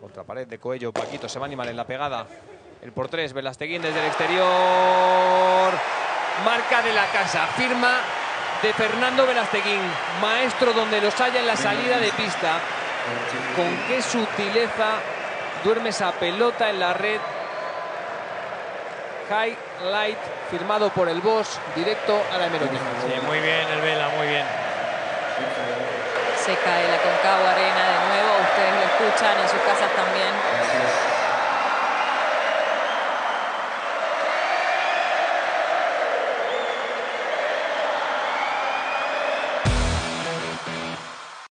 Otra pared de Coello, Paquito se va a animar en la pegada. El por tres, Velasteguín desde el exterior. Marca de la casa, firma de Fernando Velasteguín, maestro donde los haya en la salida de pista. Con qué sutileza duerme esa pelota en la red. Highlight firmado por el boss, directo a la hemeroteca. Sí, muy bien el Vela, muy bien. Se cae la Concagua Arena escuchan en sus casas también.